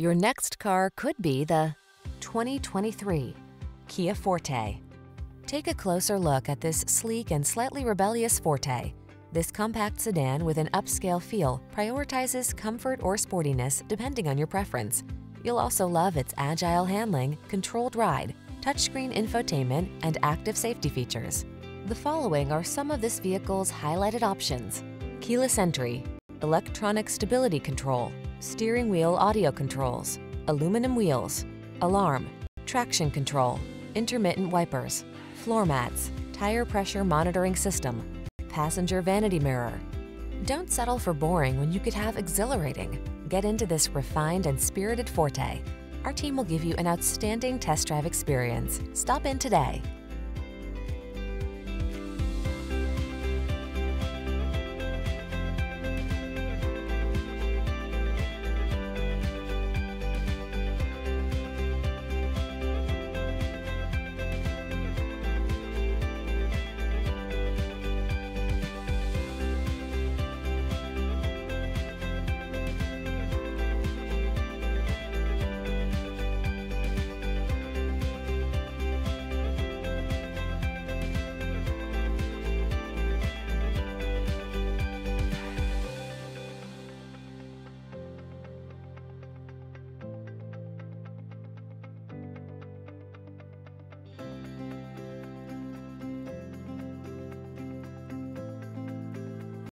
Your next car could be the 2023 Kia Forte. Take a closer look at this sleek and slightly rebellious Forte. This compact sedan with an upscale feel prioritizes comfort or sportiness depending on your preference. You'll also love its agile handling, controlled ride, touchscreen infotainment, and active safety features. The following are some of this vehicle's highlighted options. Keyless entry, electronic stability control, steering wheel audio controls, aluminum wheels, alarm, traction control, intermittent wipers, floor mats, tire pressure monitoring system, passenger vanity mirror. Don't settle for boring when you could have exhilarating. Get into this refined and spirited Forte. Our team will give you an outstanding test drive experience. Stop in today.